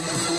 I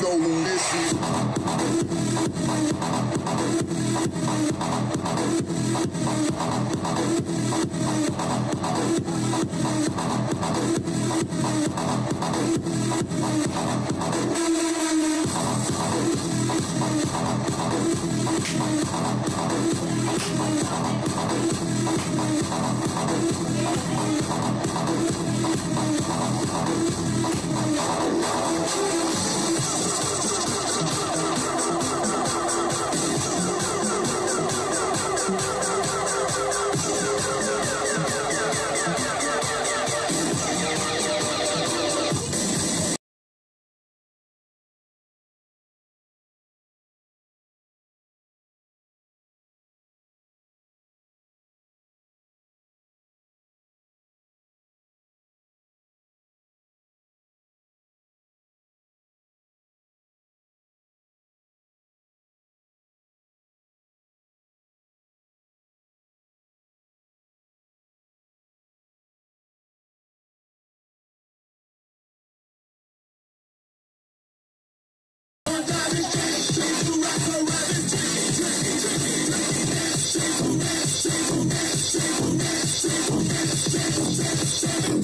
your mission. Thank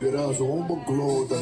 Biraz ombakloda.